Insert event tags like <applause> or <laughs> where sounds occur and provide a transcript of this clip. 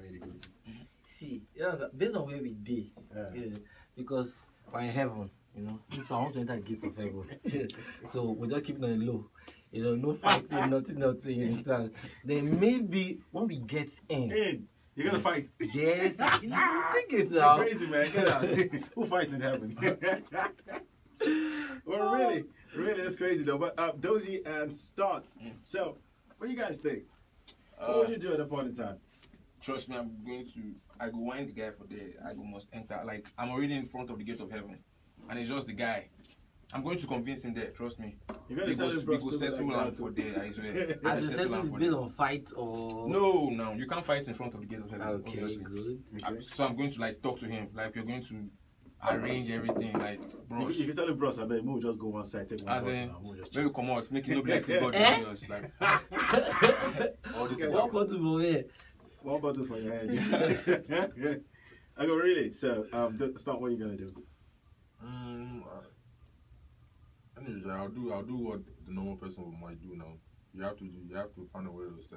where they go to? See, yes, based on where we did, Yeah. yeah, because we're in heaven, you know. So I want to enter the gates of heaven. <laughs> so we just keep it on low. You know, no fighting, <laughs> nothing, nothing, you understand? Then maybe when we get in, Hey, you're gonna fight. yes, <laughs> you think we take it You're out. crazy, man. Get out. Who fights in heaven? well, really, really, that's crazy though. But uh, Dozzi and Stunt. So, what do you guys think? what would you do at that point in time? Trust me, I'm going to. I go wind the guy for there. I go must enter. Like I'm already in front of the gate of heaven, and it's just the guy. I'm going to convince him there. Trust me. You're gonna tell go, him, bro. we go stupid settle like am for there. I swear. <laughs> As We the settle settle am is based on fight or No, no, you can't fight in front of the gate of heaven. Okay, obviously. good. I- so I'm going to like talk to him. Like you're going to arrange everything. Like You, bros. you can tell him, bros, I bet we'll just go one side, take one As bottle in, now. We'll just When come out, make it look like say God Eh? is. Like <laughs> all this. Okay. One bottle for me. One bottle for your head. <laughs> I go, really? So, um, what you're gonna do? Um, uh, anyways, I'll do I'll do what the normal person might do now. You have to do you have to find a way to step